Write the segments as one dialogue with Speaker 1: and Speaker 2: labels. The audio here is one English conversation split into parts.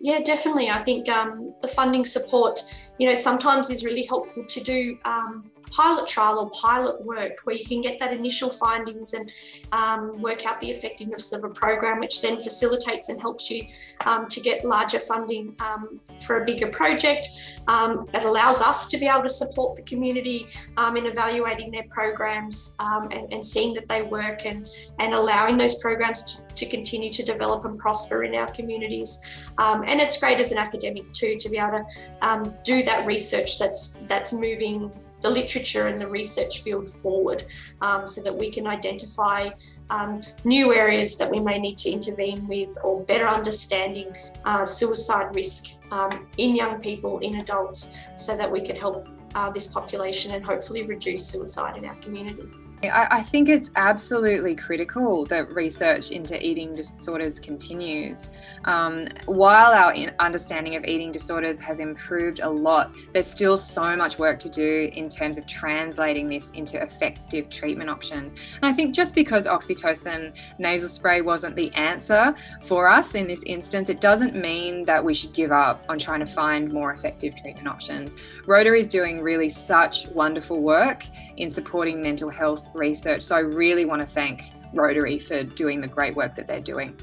Speaker 1: Yeah, definitely. I think um, the funding support, you know, sometimes is really helpful to do um, pilot trial or pilot work where you can get that initial findings and um, work out the effectiveness of a program, which then facilitates and helps you um, to get larger funding um, for a bigger project. Um, it allows us to be able to support the community um, in evaluating their programs and, and, seeing that they work and, and allowing those programs to, to continue to develop and prosper in our communities. and it's great as an academic too to be able to do that research that's that's moving the literature and the research field forward um, so that we can identify um, new areas that we may need to intervene with or better understanding uh, suicide risk um, in young people, in adults, so that we could help uh, this population and hopefully reduce suicide in our community.
Speaker 2: I, think it's absolutely critical that research into eating disorders continues. Um, while our understanding of eating disorders has improved a lot, there's still so much work to do in terms of translating this into effective treatment options. And I think just because oxytocin nasal spray wasn't the answer for us in this instance, it doesn't mean that we should give up on trying to find more effective treatment options. Rotary is doing really such wonderful work in supporting mental health research. So I really want to thank Rotary for doing the great work that they're doing.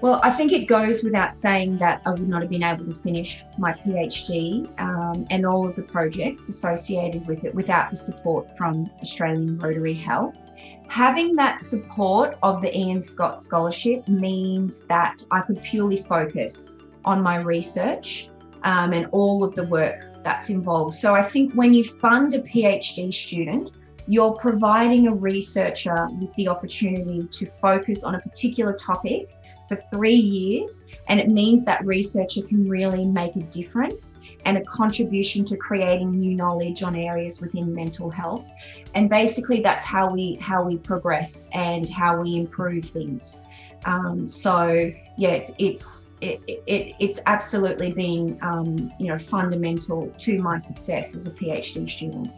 Speaker 3: Well, I think it goes without saying that I would not have been able to finish my PhD um, and all of the projects associated with it without the support from Australian Rotary Health. Having that support of the Ian Scott Scholarship means that I could purely focus on my research um, and all of the work that's involved. So I think when you fund a PhD student, you're providing a researcher with the opportunity to focus on a particular topic for three years. And it means that researcher can really make a difference and a contribution to creating new knowledge on areas within mental health. And basically that's how we how we progress and how we improve things. Um, so yeah, it's it's it, it, it's absolutely been um, you know fundamental to my success as a PhD student.